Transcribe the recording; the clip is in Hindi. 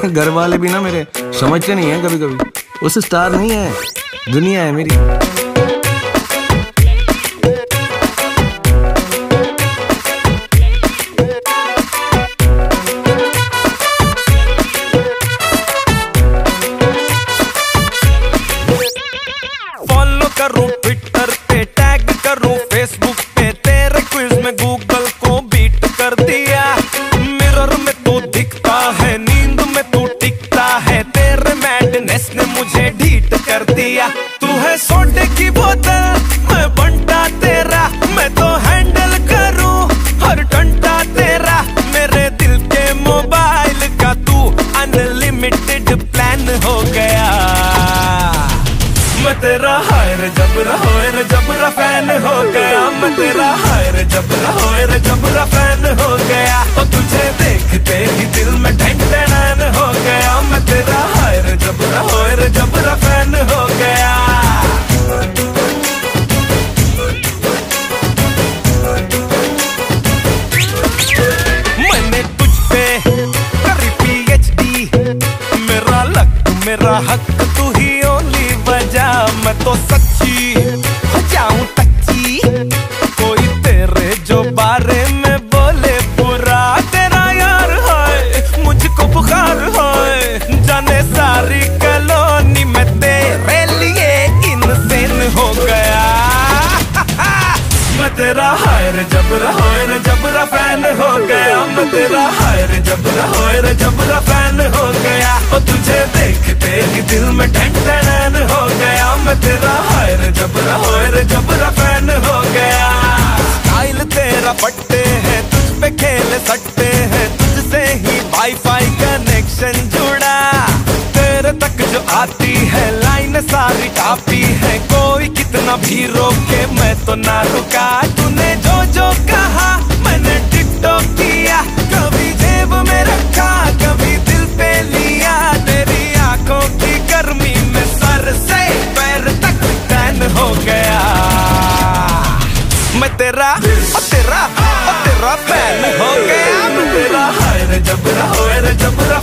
घर वाले भी ना मेरे, समझते नहीं है कभी कभी उस स्टार नहीं है, दुनिया है मेरी। करूँ ट्विटर पे टैग फेसबुक पे, तेरे में गूगल को बीट कर दिया। मैडनेस ने मुझे ढीट कर दिया। तू है सोडे की बोतल, मैं बंटा तेरा। मैं तो हैंडल करूँ, हर घंटा तेरा। मेरे दिल के मोबाइल का तू अनलिमिटेड प्लान हो गया। मैं तेरा हायर जबरा होयर जबरा फ़ैन हो गया। मैं तेरा हायर जबरा होयर जबरा फ़ैन मेरा हक तू ही ओली बजा, मैं तो सच्ची जाऊँ टच्ची कोई तेरे जो बारे में बोले, बुरा तेरा यार है, मुझको बुखार है। जाने सारी कलोनी में तेरे लिए इनसेन हो गया। मैं तेरा हायर जबरा, होयर जबरा फ़ैन हो गया। मैं तेरा हायर जबरा, होयर में ठंडन हो गया। मैं तेरा जबरा जबरा फ़ैन हो गया। स्टाइल तेरा पट्टे हैं, तुझ पे खेल सकते हैं। तुझसे ही वाईफाई कनेक्शन जुड़ा। तेरे तक जो आती है लाइन सारी काफ़ी है। कोई कितना भी रोके, मैं तो ना रुका। तूने जो ओ तेरा ओ तेरा फ़ैन हो गया तेरा। हाय रे जबरा होए रे जबरा